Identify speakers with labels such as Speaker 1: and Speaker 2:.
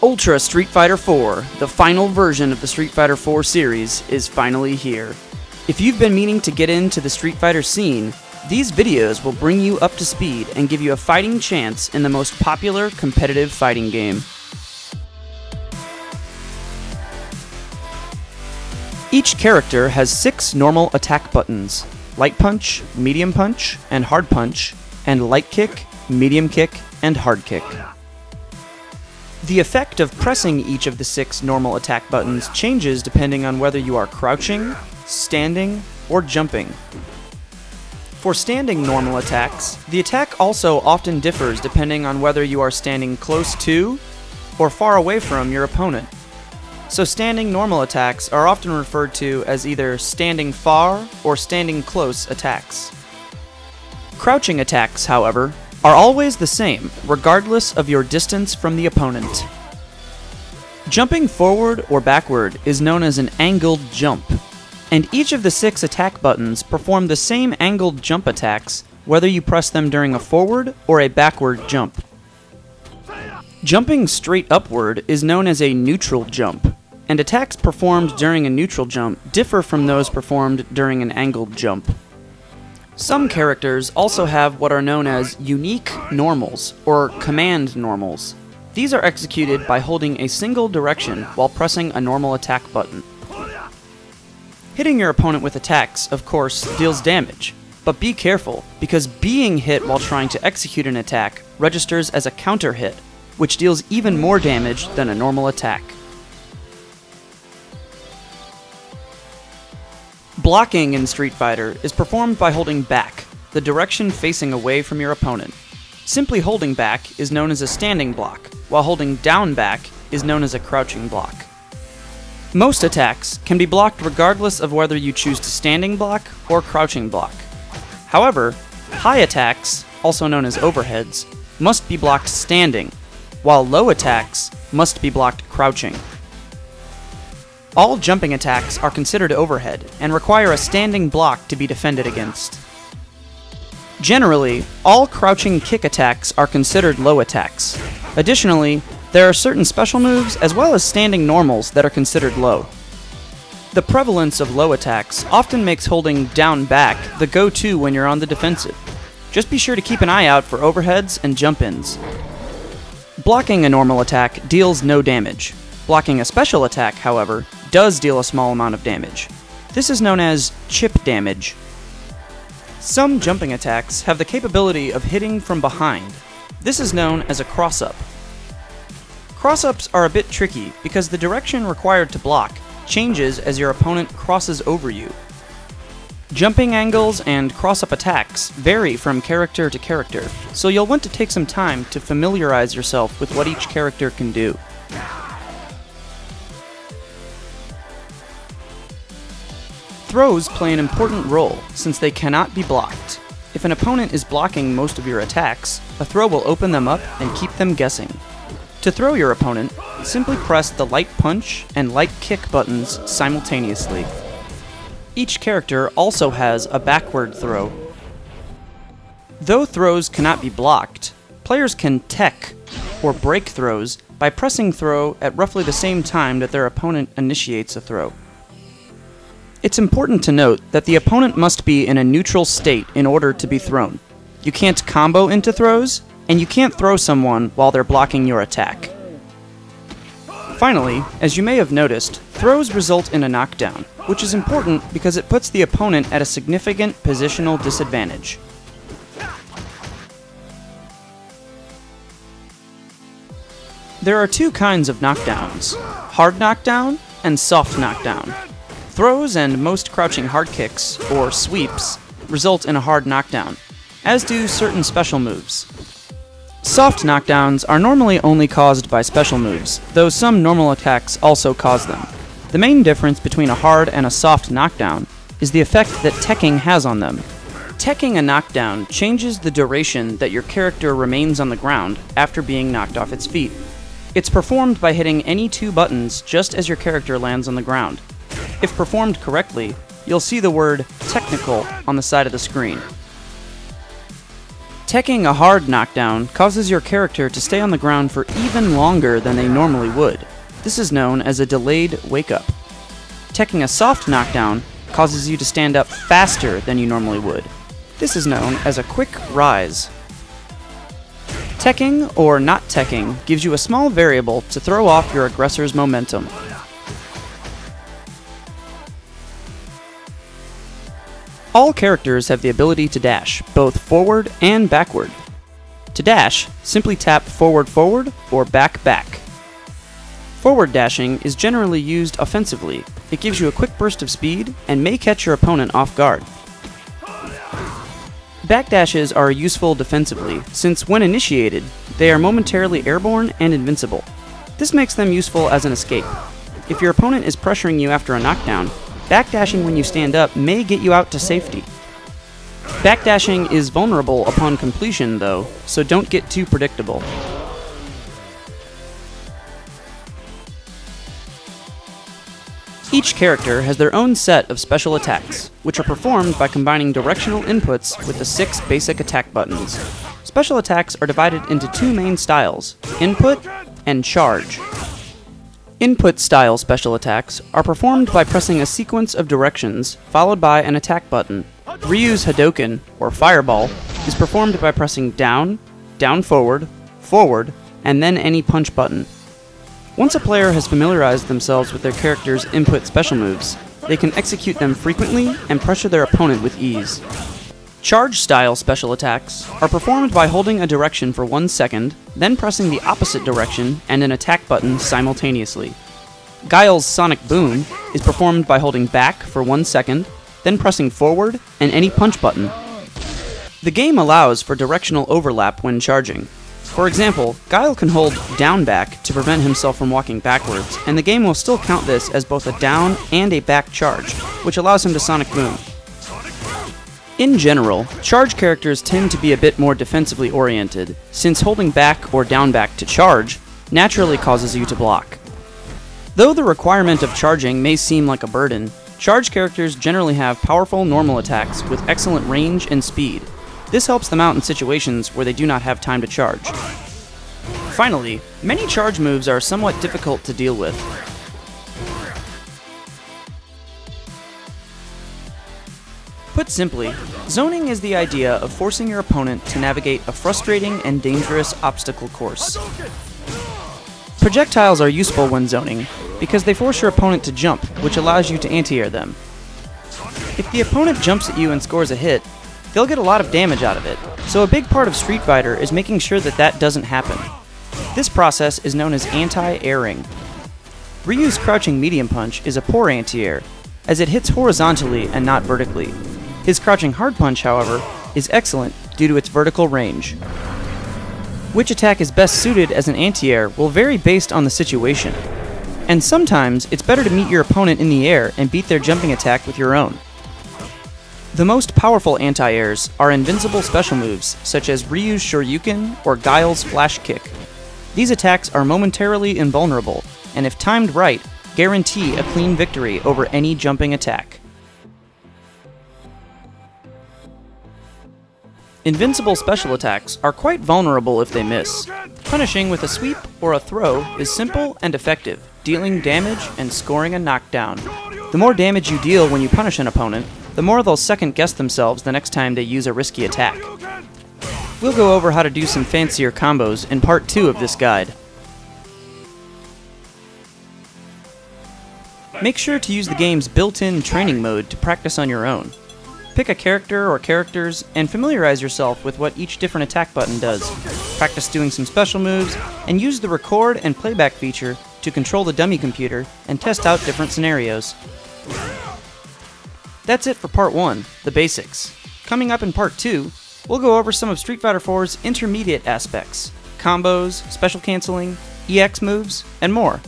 Speaker 1: Ultra Street Fighter 4, the final version of the Street Fighter 4 series, is finally here. If you've been meaning to get into the Street Fighter scene, these videos will bring you up to speed and give you a fighting chance in the most popular competitive fighting game. Each character has six normal attack buttons light punch, medium punch, and hard punch, and light kick, medium kick, and hard kick. The effect of pressing each of the six normal attack buttons changes depending on whether you are crouching, standing, or jumping. For standing normal attacks, the attack also often differs depending on whether you are standing close to or far away from your opponent. So standing normal attacks are often referred to as either standing far or standing close attacks. Crouching attacks, however, are always the same, regardless of your distance from the opponent. Jumping forward or backward is known as an angled jump, and each of the six attack buttons perform the same angled jump attacks whether you press them during a forward or a backward jump. Jumping straight upward is known as a neutral jump, and attacks performed during a neutral jump differ from those performed during an angled jump. Some characters also have what are known as unique normals, or command normals. These are executed by holding a single direction while pressing a normal attack button. Hitting your opponent with attacks, of course, deals damage, but be careful, because being hit while trying to execute an attack registers as a counter hit, which deals even more damage than a normal attack. Blocking in Street Fighter is performed by holding back, the direction facing away from your opponent. Simply holding back is known as a standing block, while holding down back is known as a crouching block. Most attacks can be blocked regardless of whether you choose to standing block or crouching block. However, high attacks, also known as overheads, must be blocked standing, while low attacks must be blocked crouching. All jumping attacks are considered overhead and require a standing block to be defended against. Generally, all crouching kick attacks are considered low attacks. Additionally, there are certain special moves as well as standing normals that are considered low. The prevalence of low attacks often makes holding down back the go-to when you're on the defensive. Just be sure to keep an eye out for overheads and jump-ins. Blocking a normal attack deals no damage. Blocking a special attack, however, does deal a small amount of damage. This is known as chip damage. Some jumping attacks have the capability of hitting from behind. This is known as a cross-up. Cross-ups are a bit tricky because the direction required to block changes as your opponent crosses over you. Jumping angles and cross-up attacks vary from character to character, so you'll want to take some time to familiarize yourself with what each character can do. Throws play an important role since they cannot be blocked. If an opponent is blocking most of your attacks, a throw will open them up and keep them guessing. To throw your opponent, simply press the light punch and light kick buttons simultaneously. Each character also has a backward throw. Though throws cannot be blocked, players can tech, or break throws, by pressing throw at roughly the same time that their opponent initiates a throw. It's important to note that the opponent must be in a neutral state in order to be thrown. You can't combo into throws, and you can't throw someone while they're blocking your attack. Finally, as you may have noticed, throws result in a knockdown, which is important because it puts the opponent at a significant positional disadvantage. There are two kinds of knockdowns, hard knockdown and soft knockdown. Throws and most crouching hard kicks, or sweeps, result in a hard knockdown, as do certain special moves. Soft knockdowns are normally only caused by special moves, though some normal attacks also cause them. The main difference between a hard and a soft knockdown is the effect that teching has on them. Teching a knockdown changes the duration that your character remains on the ground after being knocked off its feet. It's performed by hitting any two buttons just as your character lands on the ground. If performed correctly, you'll see the word technical on the side of the screen. Teching a hard knockdown causes your character to stay on the ground for even longer than they normally would. This is known as a delayed wake up. Teching a soft knockdown causes you to stand up faster than you normally would. This is known as a quick rise. Teching or not teching gives you a small variable to throw off your aggressor's momentum. All characters have the ability to dash, both forward and backward. To dash, simply tap forward forward or back back. Forward dashing is generally used offensively. It gives you a quick burst of speed and may catch your opponent off guard. Backdashes are useful defensively, since when initiated, they are momentarily airborne and invincible. This makes them useful as an escape. If your opponent is pressuring you after a knockdown, Backdashing when you stand up may get you out to safety. Backdashing is vulnerable upon completion, though, so don't get too predictable. Each character has their own set of special attacks, which are performed by combining directional inputs with the six basic attack buttons. Special attacks are divided into two main styles, input and charge. Input style special attacks are performed by pressing a sequence of directions followed by an attack button. Ryu's Hadoken, or Fireball, is performed by pressing down, down forward, forward, and then any punch button. Once a player has familiarized themselves with their character's input special moves, they can execute them frequently and pressure their opponent with ease. Charge style special attacks are performed by holding a direction for one second, then pressing the opposite direction and an attack button simultaneously. Guile's Sonic Boom is performed by holding back for one second, then pressing forward and any punch button. The game allows for directional overlap when charging. For example, Guile can hold down back to prevent himself from walking backwards, and the game will still count this as both a down and a back charge, which allows him to Sonic Boom. In general, charge characters tend to be a bit more defensively oriented, since holding back or down back to charge naturally causes you to block. Though the requirement of charging may seem like a burden, charge characters generally have powerful normal attacks with excellent range and speed. This helps them out in situations where they do not have time to charge. Finally, many charge moves are somewhat difficult to deal with, Put simply, zoning is the idea of forcing your opponent to navigate a frustrating and dangerous obstacle course. Projectiles are useful when zoning, because they force your opponent to jump, which allows you to anti-air them. If the opponent jumps at you and scores a hit, they'll get a lot of damage out of it, so a big part of Street Fighter is making sure that that doesn't happen. This process is known as anti-airing. Ryu's crouching medium punch is a poor anti-air, as it hits horizontally and not vertically, his crouching hard punch, however, is excellent due to its vertical range. Which attack is best suited as an anti-air will vary based on the situation. And sometimes, it's better to meet your opponent in the air and beat their jumping attack with your own. The most powerful anti-airs are invincible special moves, such as Ryu's Shoryuken or Guile's Flash Kick. These attacks are momentarily invulnerable, and if timed right, guarantee a clean victory over any jumping attack. Invincible special attacks are quite vulnerable if they miss. Punishing with a sweep or a throw is simple and effective, dealing damage and scoring a knockdown. The more damage you deal when you punish an opponent, the more they'll second guess themselves the next time they use a risky attack. We'll go over how to do some fancier combos in part 2 of this guide. Make sure to use the game's built-in training mode to practice on your own. Pick a character or characters and familiarize yourself with what each different attack button does. Practice doing some special moves, and use the record and playback feature to control the dummy computer and test out different scenarios. That's it for part 1, the basics. Coming up in part 2, we'll go over some of Street Fighter 4's intermediate aspects combos, special canceling, EX moves, and more.